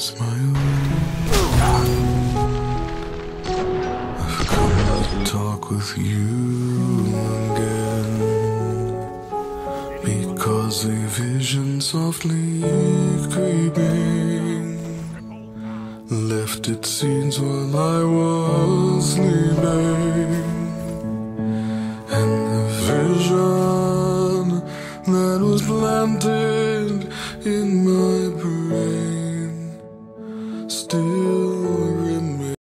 is my own. I've come to talk with you again. Because a vision softly creeping left its scenes while I was sleeping. And the vision that was planted in still